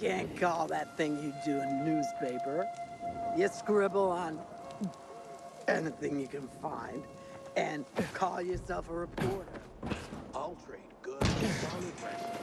can't call that thing you do a newspaper. You scribble on anything you can find and call yourself a reporter. I'll trade good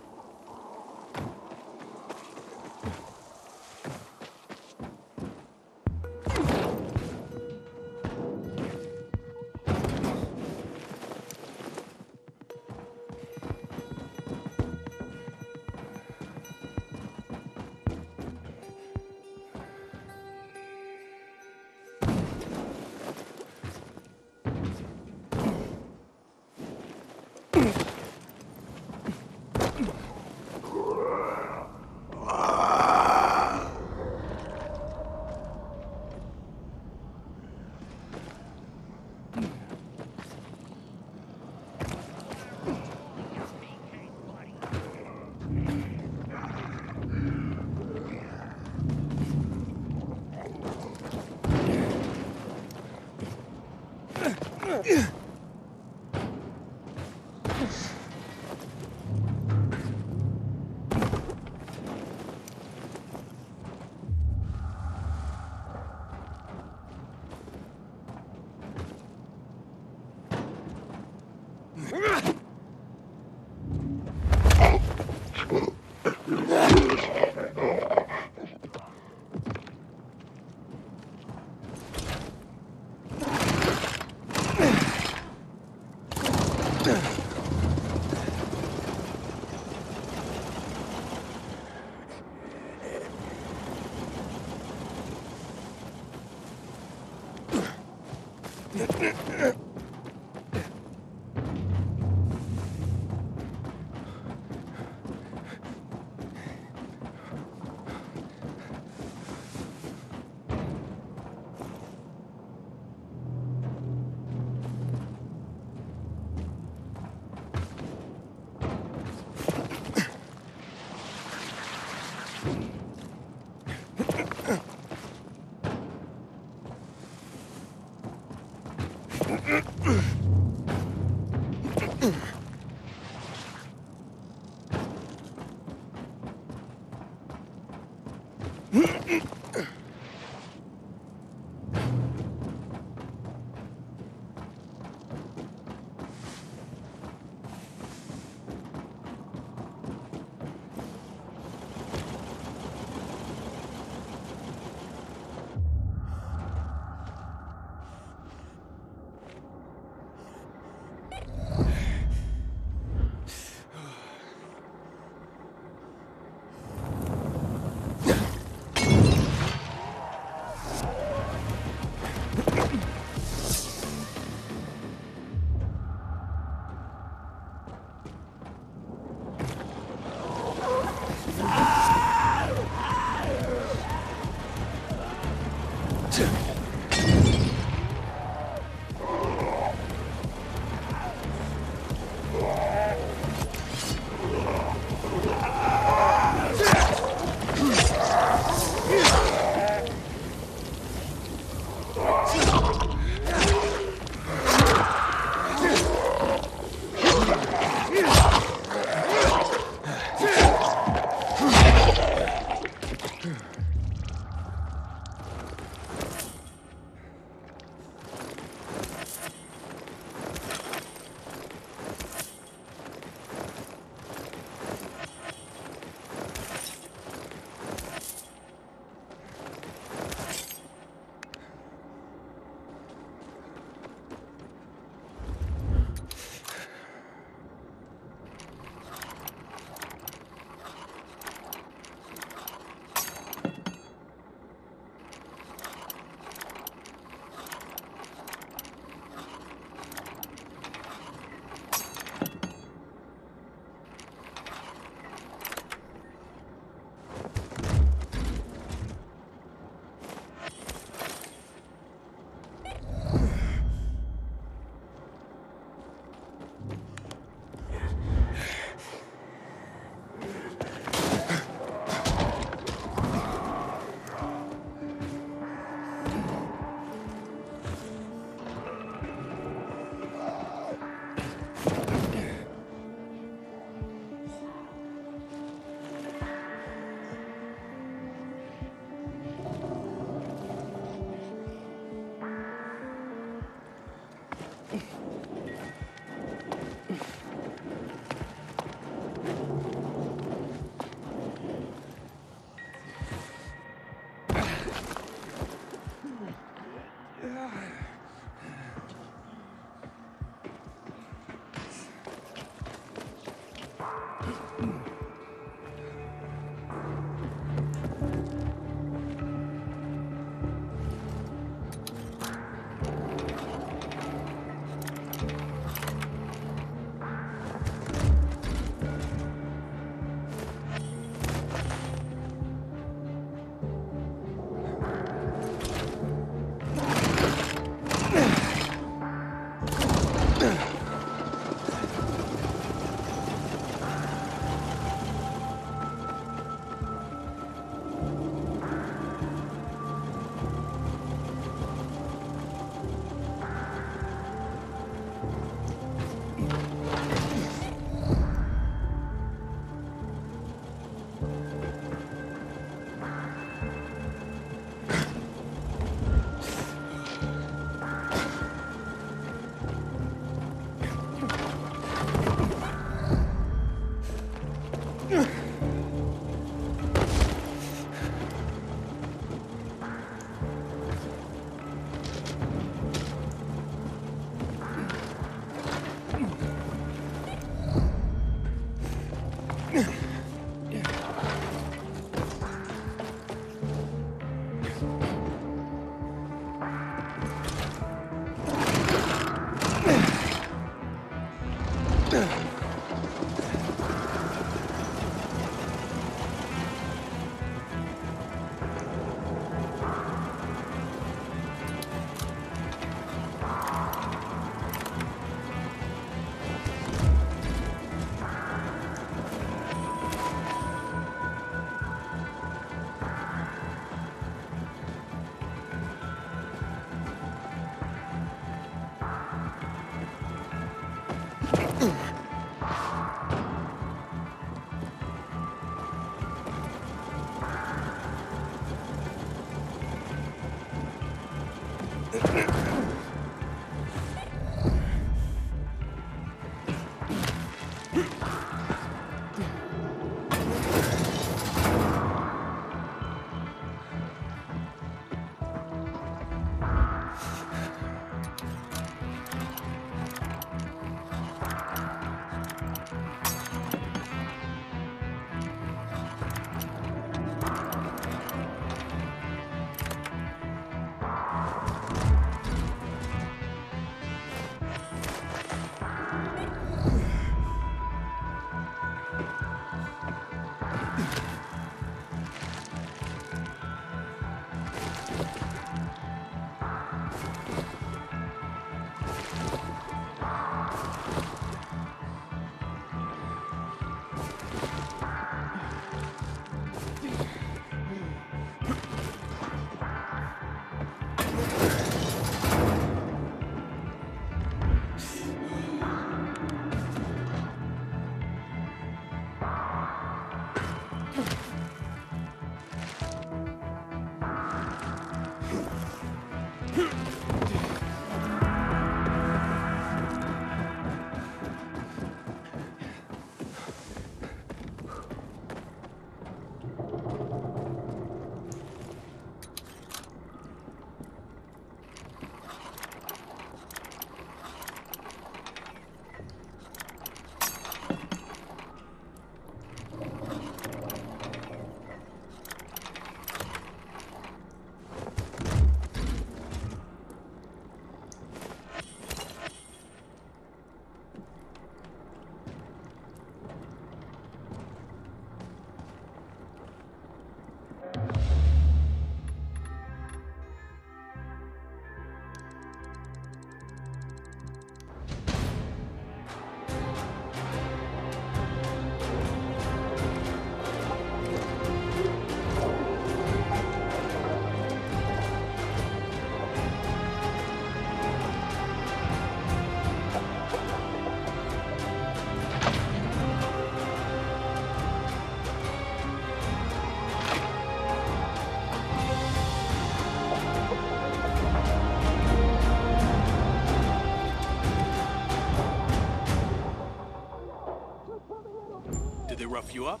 Rough you up?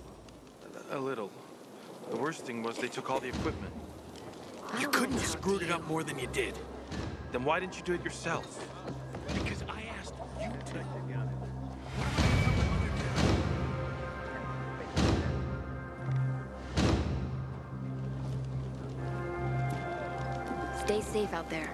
A little. The worst thing was they took all the equipment. You couldn't have screwed it up more than you did. Then why didn't you do it yourself? Because I asked you to. Stay safe out there.